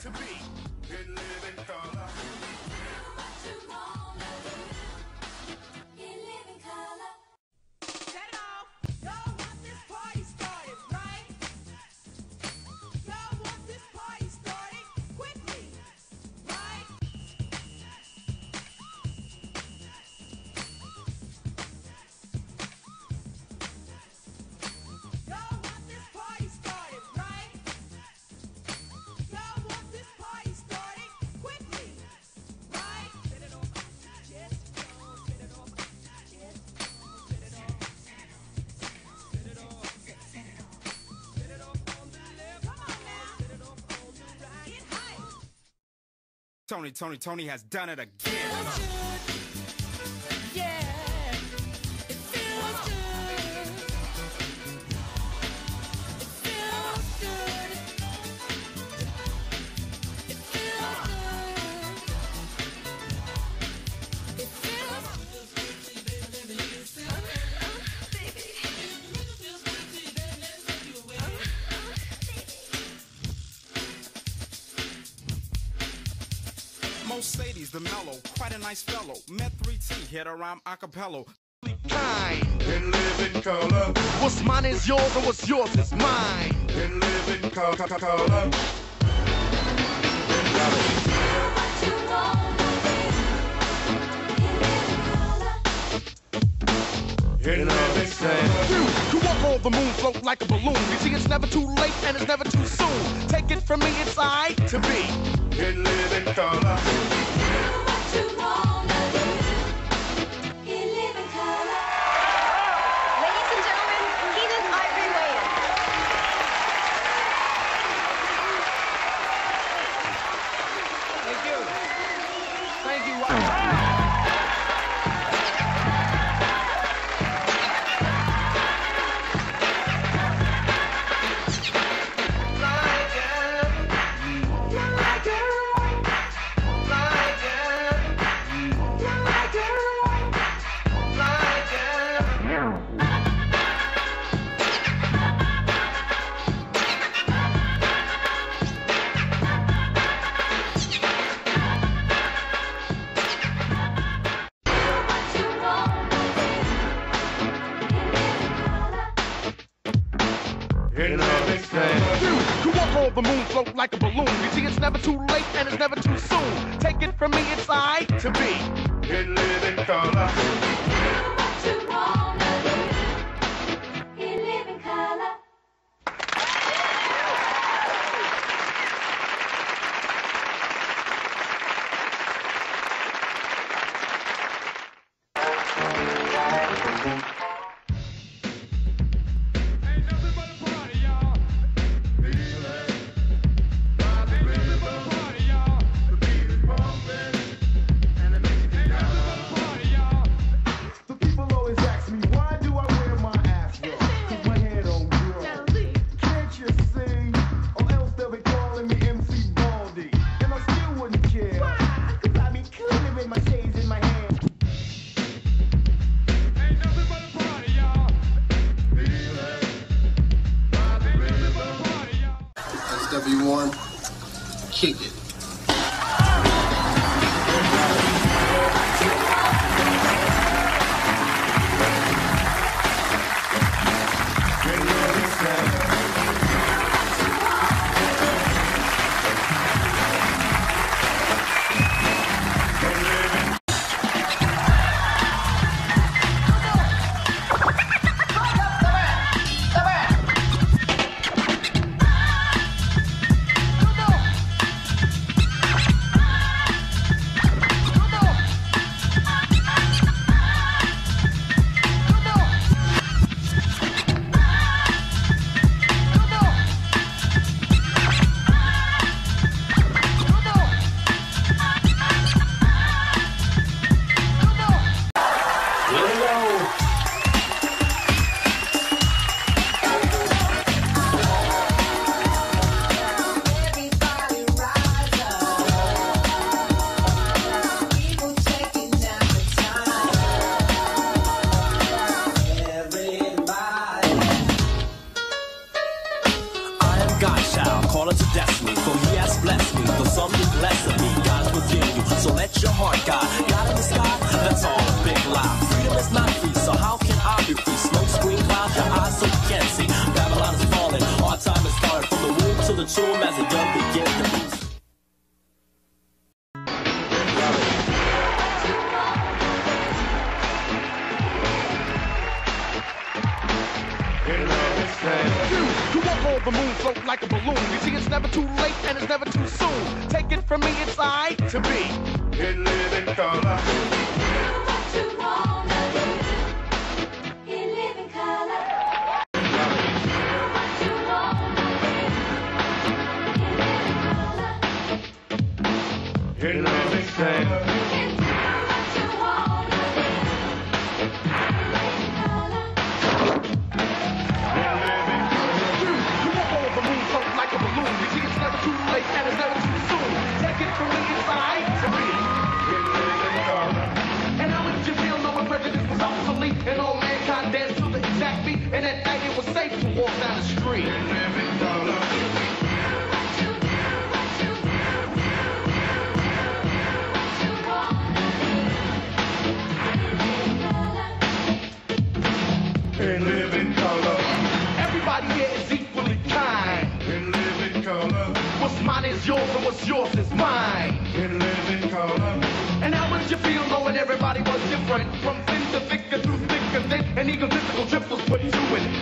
to be. Tony, Tony, Tony has done it again. Mercedes, the mellow, quite a nice fellow. Met 3T, hit a rhyme acapella. kind. In color, What's mine is yours, and what's yours is mine. in living co- co- color. In living color. You, you walk on the moon, float like a balloon. You see, it's never too late and it's never too soon. Take it from me, it's I to be. In living color. In living color. You, you walk on the moon, float like a balloon. You see, it's never too late and it's never too soon. Take it from me, it's I to be. In living color. The my hand. For he has blessed me, though some think less of me. God's within you, so let your heart guide. God in the sky, that's all a big lie. Freedom is not free, so how can I be free? Smoke, screen, cloud, your eyes so you can't see. Babylon is falling, our time is starting. From the womb to the tomb as a young begin like a balloon. You see, it's never too late and it's never too soon. Take it from me, it's I to be. In living color. In living color. Down the street? In living color. In color. Everybody here is equally kind. In living color. What's mine is yours and what's yours is mine. In living color. And how would you feel knowing everybody was different? From thin to thicker through thick and thin, an egotistical trip was put to. In living